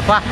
不怕